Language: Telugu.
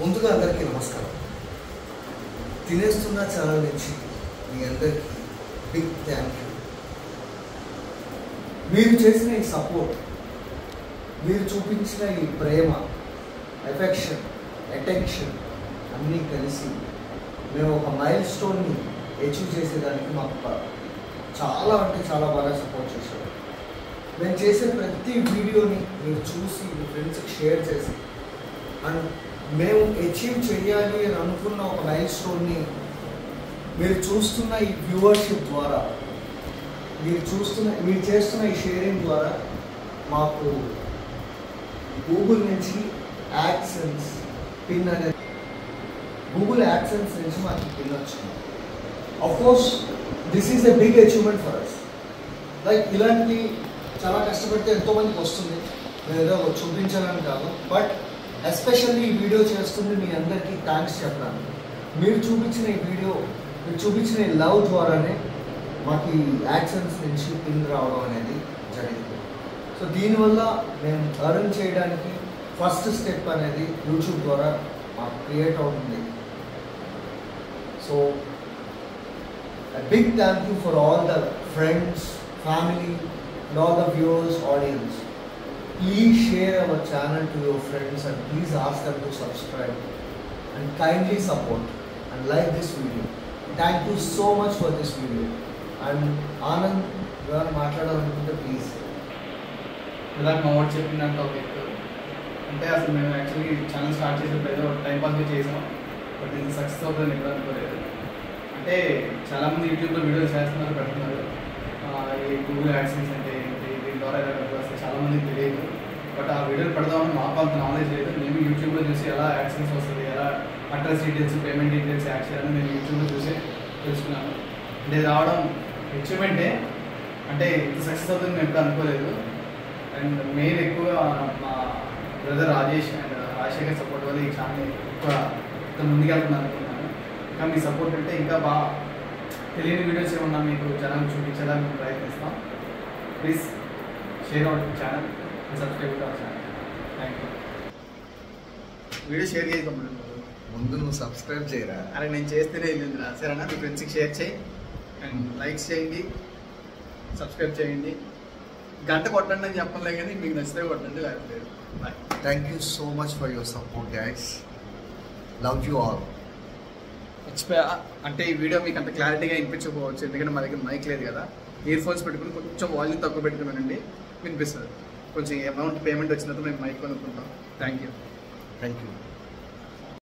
ముందుగా అందరికీ నమస్కారం. తినేస్తున్న ఛానల్ నుంచి మీ అందరికీ బిగ్ థ్యాంక్ యూ మీరు చేసిన ఈ సపోర్ట్ మీరు చూపించిన ఈ ప్రేమ ఎఫెక్షన్ అటెన్షన్ అన్నీ కలిసి మేము ఒక మైల్ స్టోన్ని అచీవ్ చేసేదానికి మాకు చాలా అంటే చాలా బాగా సపోర్ట్ చేశారు. మేము చేసే ప్రతి వీడియోని మీరు చూసి మీ ఫ్రెండ్స్కి షేర్ చేసి అండ్ మేము అచీవ్ చేయాలి అని అనుకున్న ఒక లైఫ్ స్టోన్ని మీరు చూస్తున్న ఈ వ్యూవర్షిప్ ద్వారా మీరు చూస్తున్న మీరు చేస్తున్న ఈ షేరింగ్ ద్వారా మాకు గూగుల్ నుంచి యాక్సెన్స్ పిన్ అనేది గూగుల్ యాక్సెన్స్ నుంచి మాకు పిన్ వచ్చింది. Course this is a big achievement for us like ఇలాంటి చాలా కష్టపడితే ఎంతోమందికి వస్తుంది. నేను ఏదో చూపించాలని కాదు. బట్ ఎస్పెషల్లీ ఈ వీడియో చేస్తుంది మీ అందరికీ థ్యాంక్స్ చెప్పాను మీరు చూపించిన ఈ వీడియో మీరు చూపించిన ఈ లవ్ ద్వారానే మాకు ఈ యాక్సెన్స్ నుంచి పిన్ రావడం అనేది జరిగింది. సో దీనివల్ల మేము అర్న్ చేయడానికి ఫస్ట్ స్టెప్ అనేది యూట్యూబ్ ద్వారా మాకు క్రియేట్ అవుతుంది. So a big thank you for all the friends, family, and all the viewers, audience. Please share our channel to your friends and please ask them to subscribe and kindly support and like this video thank you so much for this video and Anand garu మాట్లాడాలనుకుంటే please ఇలాంటి మా వాడు చెప్పిందంట ఒక అంటే అసలు మేము యాక్చువల్లీ ఛానల్ స్టార్ట్ చేసేటప్పుడు పెద్ద టైం పాస్గా చేసాం. బట్ ఇది సక్సెస్ అవుతుంది ఇవ్వాలనుకోలేదు అంటే చాలామంది యూట్యూబ్లో వీడియోస్ చేస్తున్నారు పెడుతున్నారు. ఈ గూగుల్ యాక్సెన్స్ అంటే ఎవరైనా దీని చాలామందికి తెలియదు. బట్ ఆ వీడియోలు పెడదామని మాకు అంత నాలెడ్జ్ లేదు. మేము యూట్యూబ్లో చూసి ఎలా యాడ్సెన్స్ వస్తుంది ఎలా address details payment details add చేయాలని నేను యూట్యూబ్లో చూసి తెలుసుకున్నాను అంటే రావడం అచీవ్మెంటే అంటే ఇంత సక్సెస్ అవుతుంది మేము ఎప్పుడు అనుకోలేదు. అండ్ మెయిన్ ఎక్కువగా మా brother Rajesh and Rajasekhar support వల్ల ఈ ఛానల్ ఎక్కువ ఇంత ముందుకెళ్తున్నాను అనుకున్నాను. ఇంకా మీ సపోర్ట్ అంటే ఇంకా బాగా తెలియని వీడియోస్ ఏమన్నా మీకు జనాలు చూపించడానికి మేము ప్రయత్నిస్తాం. Please share our channel and subscribe to our channel thank you video share చేసి పంపండి ముందు నువ్వు సబ్స్క్రైబ్ చేయరా? అరే నేను చేస్తేనే వెళ్ళిందిరా సరేనా? మీ ఫ్రెండ్స్కి షేర్ చేయి. అండ్ లైక్స్ చేయండి. సబ్స్క్రైబ్ చేయండి. గంట కొట్టండి అని చెప్పలే కానీ మీకు నచ్చితే కొట్టండి లేకపోతే bye thank you so much for your support guys love you all expire అంటే ఈ వీడియో మీకు అంత క్లారిటీగా వినిపించకపోవచ్చు ఎందుకంటే మా దగ్గర మైక్ లేదు కదా. ఇయర్ ఫోన్స్ పెట్టుకుని కొంచెం వాల్యూమ్ తక్కువ పెట్టుకున్నానండి వినిపిస్తుంది. కొంచెం అమౌంట్ పేమెంట్ వచ్చినంత మేము మైక్ కొనుక్కుంటాం. Thank you thank you